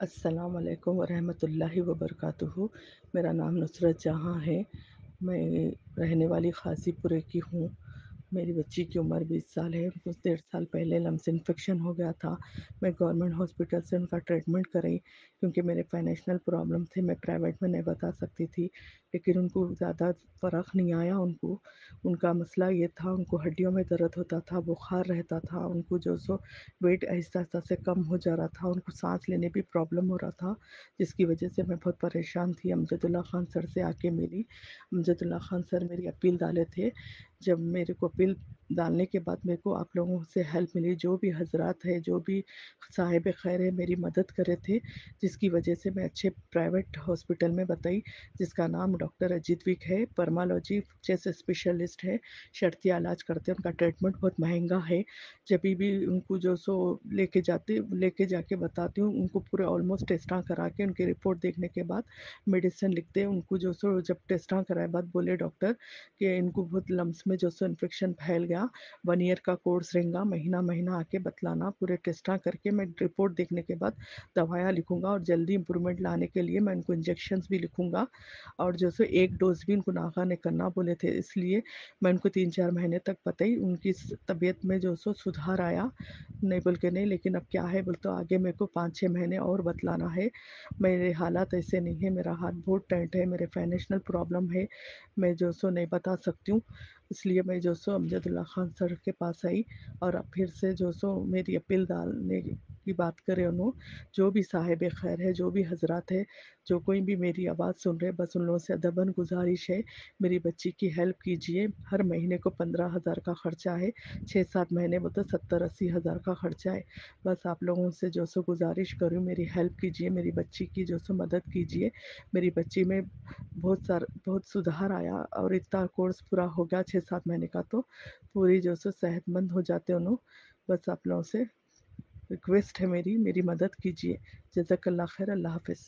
अस्सलाम वालेकुम वरहमतुल्लाहि मेरा नाम नुसरत जहाँ है। मैं रहने वाली खासीपुरे की हूँ। मेरी बच्ची की उम्र 20 साल है, कुछ डेढ़ साल पहले लम्स इन्फेक्शन हो गया था। मैं गवर्नमेंट हॉस्पिटल से उनका ट्रीटमेंट कराई, क्योंकि मेरे फाइनेंशियल प्रॉब्लम थे, मैं प्राइवेट में नहीं बता सकती थी, लेकिन उनको ज़्यादा फ़र्क नहीं आया उनको। उनका मसला ये था, उनको हड्डियों में दर्द होता था, बुखार रहता था, उनको जो सो वेट आहिस्ता आहिस्ता से कम हो जा रहा था, उनको सांस लेने भी प्रॉब्लम हो रहा था, जिसकी वजह से मैं बहुत परेशान थी। अमजदुल्ला खान सर से आके मिली अमजदुल्ला खान सर मेरी अपील डाले थे, जब मेरे को अपील डालने के बाद मेरे को आप लोगों से हेल्प मिली। जो भी हजरात है, जो भी साहिब खैर है, मेरी मदद करे थे, जिसकी वजह से मैं अच्छे प्राइवेट हॉस्पिटल में बताई, जिसका नाम डॉक्टर अजीत विक है परमालॉजी जैसे स्पेशलिस्ट है शर्ती इलाज करते हैं, उनका ट्रीटमेंट बहुत महँगा है। जब भी उनको जो सो लेके जाते, लेके जाके बताती हूँ, उनको पूरे ऑलमोस्ट टेस्टा करा के उनकी रिपोर्ट देखने के बाद मेडिसिन लिखते हैं, उनको जो सो जब टेस्टा कराए बाद बोले डॉक्टर कि इनको बहुत लम्स में जो सो इन्फेक्शन फैल गया। वन ईयर का कोर्स रहेगा। महीना महीना आके बतलाना, पूरे टेस्टा करके मैं रिपोर्ट देखने के बाद दवाया लिखूँगा और जल्दी इम्प्रूवमेंट लाने के लिए मैं उनको इंजेक्शन भी लिखूँगा। और जो सो एक डोज भी उनको नागा ने करना बोले थे, इसलिए मैं उनको तीन चार महीने तक बताई उनकी तबीयत में जो सो सुधार आया, नहीं बोल के नहीं, लेकिन अब क्या है बोल तो आगे मेरे को पाँच छः महीने और बतलाना है। मेरे हालात ऐसे नहीं है, मेरा हाथ बहुत टाइट है, मेरे फाइनेंशियल प्रॉब्लम है, मैं जो सो नहीं बता सकती हूँ, इसलिए मैं जो सो अमजदुल्ला खान सर के पास आई और अब फिर से जो सो मेरी अपील डालने की बात करें उन्हों जो भी साहिब खैर है, जो भी हजरात है, जो कोई भी मेरी आवाज़ सुन रहे बस उन लोगों से अदबन गुजारिश है, मेरी बच्ची की हेल्प कीजिए। हर महीने को पंद्रह हज़ार का ख़र्चा है, छः सात महीने वो तो सत्तर अस्सी हज़ार का ख़र्चा है। बस आप लोगों से जो सो गुजारिश करूँ, मेरी हेल्प कीजिए, मेरी बच्ची की जो सो मदद कीजिए। मेरी बच्ची में बहुत सारा, बहुत सुधार आया और इतना कोर्स पूरा हो गया छः सात महीने का तो पूरी जो सो सेहतमंद हो जाते उन्होंने बस आप लोगों से रिक्वेस्ट है मेरी मेरी मदद कीजिए। जज़ाकल्ला खैर अल्लाह हाफ़िज़।